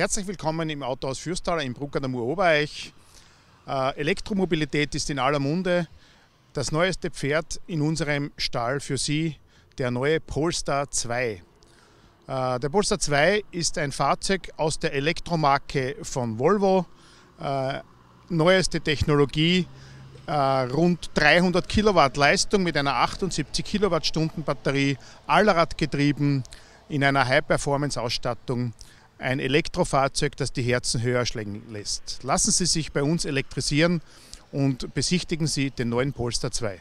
Herzlich willkommen im Autohaus Fürstaler im Bruck an der Mur Obereich. Äh, Elektromobilität ist in aller Munde. Das neueste Pferd in unserem Stall für Sie, der neue Polestar 2. Äh, der Polestar 2 ist ein Fahrzeug aus der Elektromarke von Volvo. Äh, neueste Technologie, rund 300 Kilowatt Leistung mit einer 78 Kilowattstunden Batterie, Allradgetrieben in einer High-Performance-Ausstattung ein Elektrofahrzeug, das die Herzen höher schlagen lässt. Lassen Sie sich bei uns elektrisieren und besichtigen Sie den neuen Polestar 2.